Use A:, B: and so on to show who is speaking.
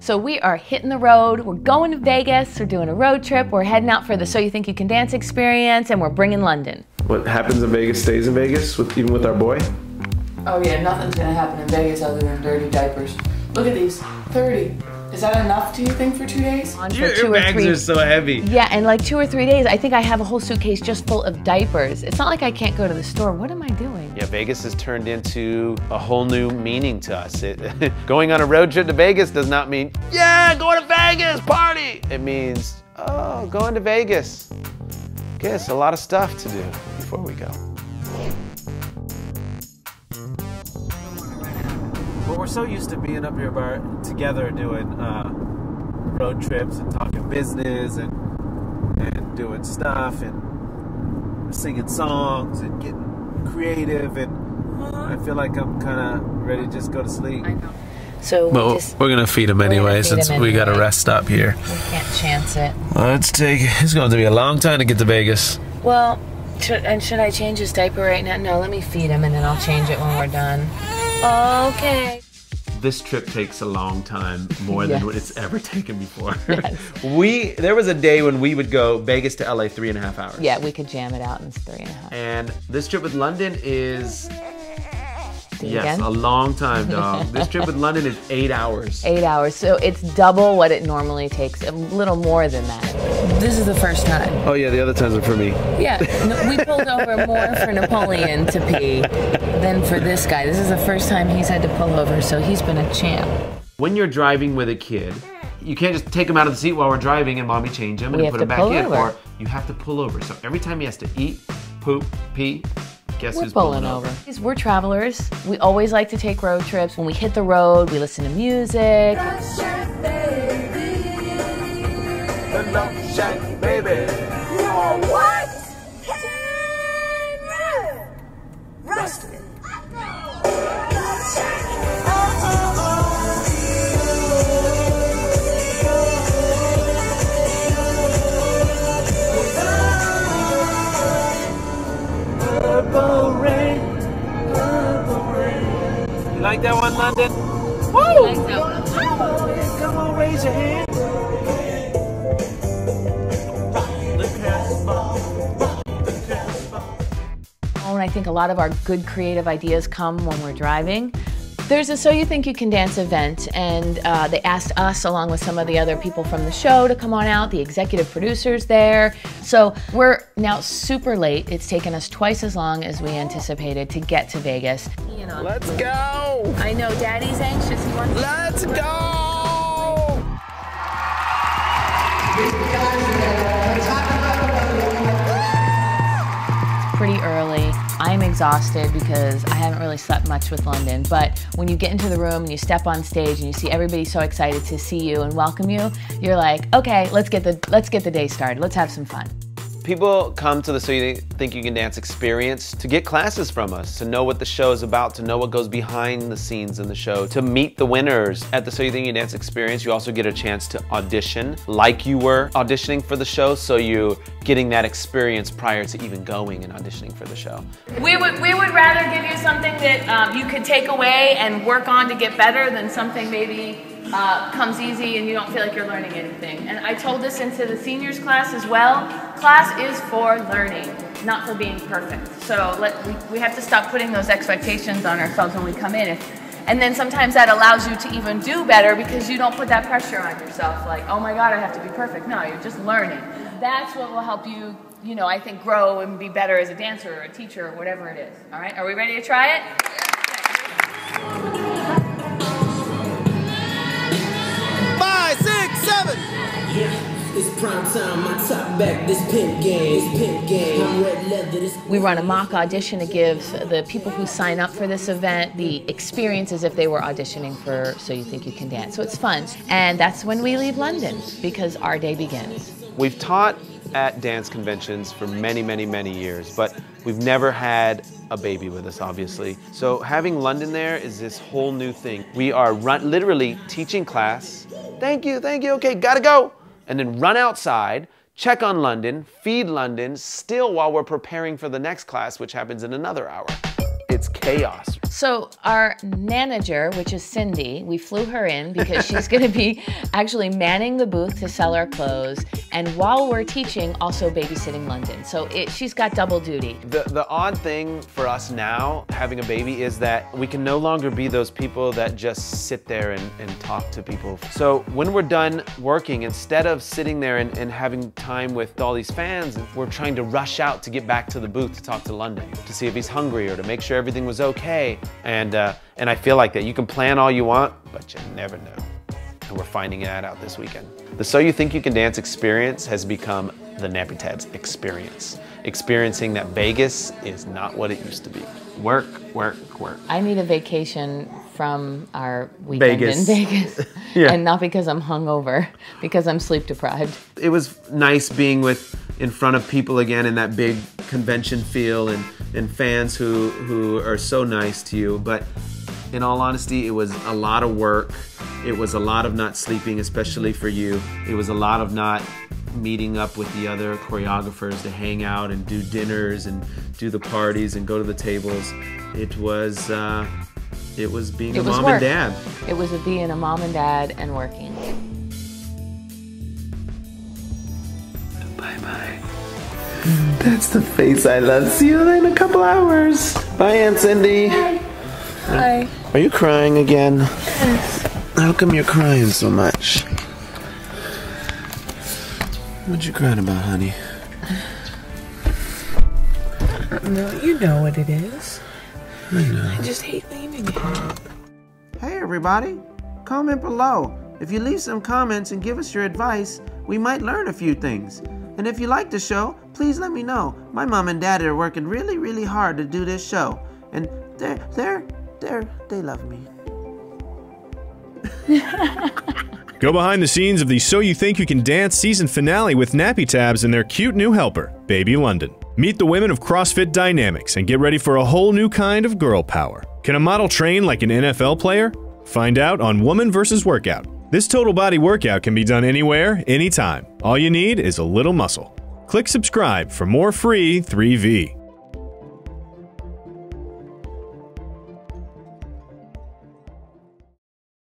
A: So we are hitting the road. We're going to Vegas. We're doing a road trip. We're heading out for the So You Think You Can Dance experience, and we're bringing London.
B: What happens in Vegas stays in Vegas, with, even with our boy.
C: Oh yeah, nothing's gonna happen in Vegas other than dirty diapers. Look at these, 30. Is that enough, do you think, for two days?
A: On for two or three.
B: so heavy.
A: Yeah, and like two or three days, I think I have a whole suitcase just full of diapers. It's not like I can't go to the store. What am I doing?
D: Yeah, Vegas has turned into a whole new meaning to us. It, going on a road trip to Vegas does not mean, yeah, going to Vegas, party. It means, oh, going to Vegas. Guess a lot of stuff to do before we go.
E: Well, we're so used to being up here bar together doing uh, road trips and talking business and and doing stuff and singing songs and getting creative and I feel like I'm kind of ready to just go to sleep.
A: I know. So
B: But
A: we just,
B: we're gonna feed him anyway,
A: feed
B: since
A: him
B: we got a
A: anyway.
B: rest stop here.
A: we can't chance it.
B: Let's take. It's going to be a long time to get to Vegas.
A: Well, should, and should I change his diaper right now? No, let me feed him and then I'll change it when we're done. Okay.
D: This trip takes a long time, more than
A: Yes.
D: what it's ever taken before.
A: Yes.
D: we there was a day when we would go Vegas to LA three and a half hours.
A: Yeah, we could jam it out in three and a half.
D: And this trip with London is
A: Do
D: yes,
A: again?
D: a long time, dog. this trip with London is eight hours.
A: Eight hours. So it's double what it normally takes, a little more than that. This is the first time.
B: Oh yeah, the other times are for me.
A: Yeah, no, we pulled over more for Napoleon to pee than for this guy. This is the first time he's had to pull over, so he's been a champ.
D: When you're driving with a kid, you can't just take him out of the seat while we're driving and mommy change him
A: We
D: and put him back
A: pull
D: in,
A: over.
D: or you have to pull over. So every time he has to eat, poop, pee, guess
A: We're
D: who's
A: pulling over. We're travelers. We always like to take road trips. When we hit the road, we listen to music.
E: Like that one, London? Woo! Come on, raise your hand. Rock the Casbah, rock the Casbah.
A: And I think a lot of our good creative ideas come when we're driving. There's a So You Think You Can Dance event, and uh, they asked us, along with some of the other people from the show, to come on out, the executive producers there. So we're now super late. It's taken us twice as long as we anticipated to get to Vegas. You know,
B: Let's go.
A: I know Daddy's anxious. He wants
B: Let's go.
A: I'm exhausted because I haven't really slept much with London. But when you get into the room and you step on stage and you see everybody so excited to see you and welcome you, you're like, okay, let's get the let's get the day started. Let's have some fun.
D: People come to the You Think You Can Dance experience to get classes from us, to know what the show is about, to know what goes behind the scenes in the show, to meet the winners. At the So You Think You Dance experience, you also get a chance to audition like you were auditioning for the show, so you're getting that experience prior to even going and auditioning for the show.
F: We would, we would rather give you something that um, you could take away and work on to get better than something maybe uh, comes easy and you don't feel like you're learning anything. And I told this into the seniors class as well. Class is for learning, not for being perfect. So let, we, we have to stop putting those expectations on ourselves when we come in. If, and then sometimes that allows you to even do better because you don't put that pressure on yourself. Like, oh my God, I have to be perfect. No, you're just learning. That's what will help you, you know, I think grow and be better as a dancer or a teacher or whatever it is. All right, are we ready to try it?
G: Back, this pimp game, this pimp game. I'm red leather, this
A: We run a mock audition to give the people who sign up for this event the experience as if they were auditioning for So You Think You Can Dance. So it's fun. And that's when we leave London because our day begins.
D: We've taught at dance conventions for many, many, many years, but we've never had a baby with us, obviously. So having London there is this whole new thing. We are run, literally teaching class. Thank you, thank you, okay, gotta go. And then run outside, check on London, feed London, still while we're preparing for the next class, which happens in another hour. It's chaos.
A: So our manager, which is Cindy, we flew her in because she's going to be actually manning the booth to sell our clothes, and while we're teaching, also babysitting London. So it, she's got double duty.
D: The, the odd thing for us now, having a baby, is that we can no longer be those people that just sit there and, and talk to people. So when we're done working, instead of sitting there and, and having time with all these fans, we're trying to rush out to get back to the booth to talk to London, to see if he's hungry or to make sure everything was okay. And, uh, and I feel like that you can plan all you want, but you never know. And we're finding that out this weekend. The So You Think You Can Dance experience has become the Nappytabs experience. Experiencing that Vegas is not what it used to be. Work, work, work.
A: I need a vacation from our weekend
D: Vegas.
A: in Vegas.
D: Yeah.
A: And not because I'm hungover, because I'm sleep deprived.
D: It was nice being with in front of people again in that big convention feel and, and fans who who are so nice to you. But in all honesty, it was a lot of work. It was a lot of not sleeping, especially for you. It was a lot of not meeting up with the other choreographers to hang out and do dinners and do the parties and go to the tables. It was uh, it was being
A: It
D: a
A: was
D: mom
A: work.
D: and dad.
A: It was a being a mom and dad and working.
D: Bye bye. That's the face I love. See you in a couple hours. Bye, Aunt Cindy.
C: Hi.
D: Are you crying again? Yes. How come you're crying so much? What you crying about, honey?
C: No, you know what it is. I know. I just hate leaving it.
H: Hey everybody, comment below. If you leave some comments and give us your advice, we might learn a few things. And if you like the show, please let me know. My mom and dad are working really, really hard to do this show. And they're, they're, they're, they love me.
I: Go behind the scenes of the So You Think You Can Dance season finale with Nappytabs and their cute new helper, Baby London. Meet the women of CrossFit Dynamics and get ready for a whole new kind of girl power. Can a model train like an NFL player? Find out on Woman vs. Workout. This total body workout can be done anywhere, anytime. All you need is a little muscle. Click subscribe for more free 3V.